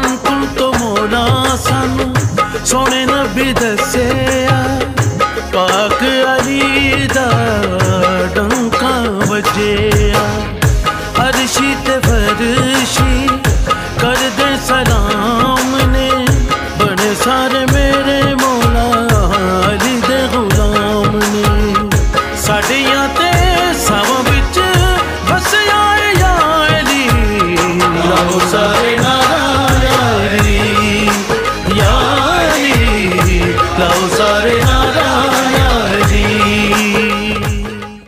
ਮੰਕੁਲ ਤੋਂ ਮੋਲਾ ਸਾਨੂੰ, ਸੋਹਣੇ ਨਬੀ ਦੱਸਿਆ। ਪਾਕ ਅਲੀ ਦਾ ਡੰਕਾ ਵਜਿਆ। ਅਰਸ਼ੀ ਤੇ ਫਰਸ਼ੀ ਕਰਦੇ ਸਲਾਮ ਨੇ ਬੜੇ ਸਾਰੇ ਮੇਰੇ ਮੋਲਾ ਅਲੀ ਦੇ ਗੁਲਾਮ ਨੇ। ਸਾਡੀਆਂ ਤੇ ਸਭ ਵਿੱਚ ਵਸਿਆ ਏ ਯਾ ਅਲੀ। ਲਾਓ ਸਾਰੇ close or in